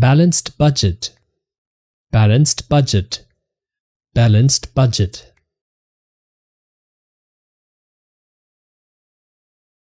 balanced budget. Balanced budget. Balanced budget.